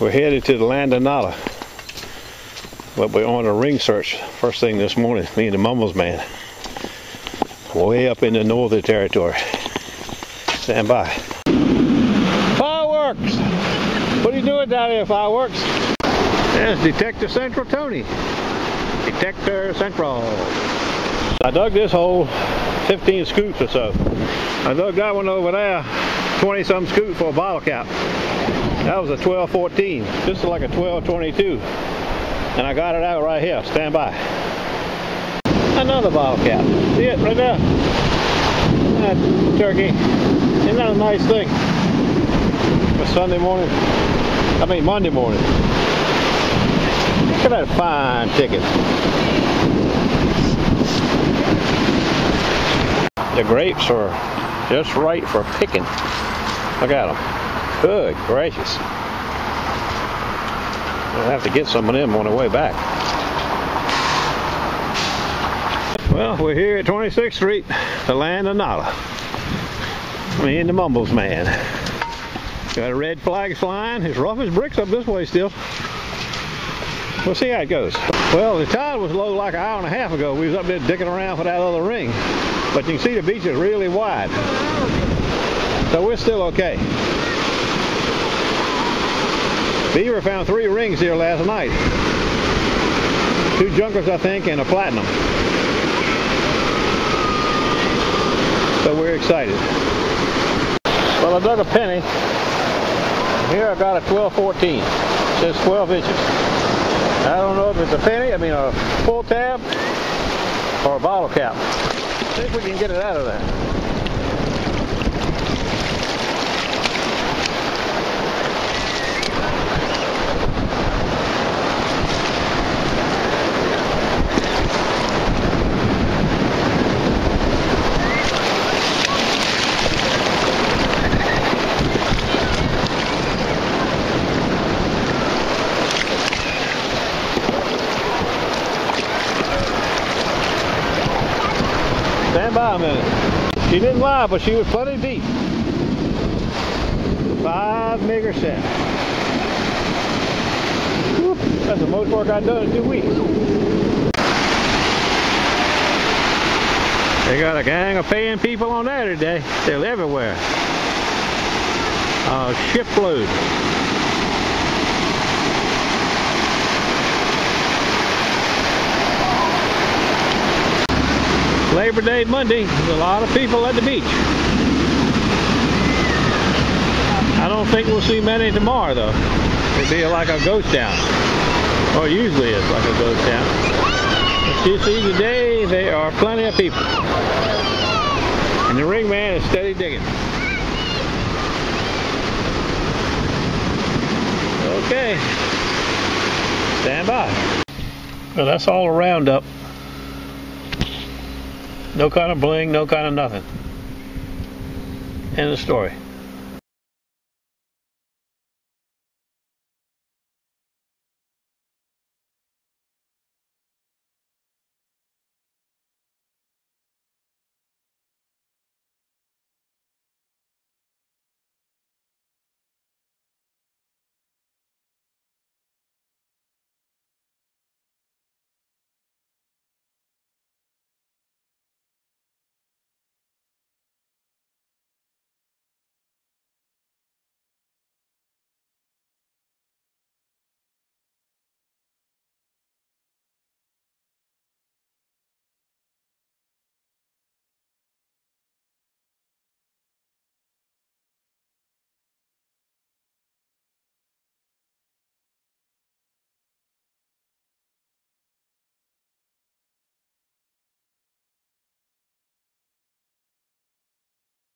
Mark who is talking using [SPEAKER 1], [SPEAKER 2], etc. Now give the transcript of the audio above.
[SPEAKER 1] We're headed to the land of Nada. But we're on a ring search first thing this morning, me and the Mumbles man. Way up in the northern territory. Stand by. Fireworks! What are you doing down here, fireworks? There's Detector Central Tony. Detector Central. I dug this hole 15 scoops or so. I dug that one over there 20 some scoop for a bottle cap. That was a 1214, just like a 1222. And I got it out right here. Stand by. Another bottle cap. See it right there? That turkey. Isn't that a nice thing? For Sunday morning. I mean Monday morning. Look at that fine ticket. The grapes are just right for picking. Look at them. Good gracious. I'll have to get some of them on the way back. Well, we're here at 26th Street, the land of Nada. Me and the Mumbles man. Got a red flag flying. It's rough as bricks up this way still. We'll see how it goes. Well, the tide was low like an hour and a half ago. We was up there dicking around for that other ring. But you can see the beach is really wide. So we're still okay. Beaver found three rings here last night. Two junkers, I think, and a platinum. So we're excited. Well, I dug a penny. Here I got a 1214. It says 12 inches. I don't know if it's a penny, I mean a full tab, or a bottle cap. See if we can get it out of there. Stand by a minute. She didn't lie, but she was plenty deep. Five. Whew, that's the most work I've done in two weeks. They got a gang of paying people on there today. They're everywhere. Uh, shipload. Labor Day Monday, a lot of people at the beach. I don't think we'll see many tomorrow though. It'll be like a ghost town. Or usually it's like a ghost town. But you see today, there are plenty of people. And the ring man is steady digging. Okay. Stand by. Well, that's all a roundup. No kind of bling, no kind of nothing. End of story.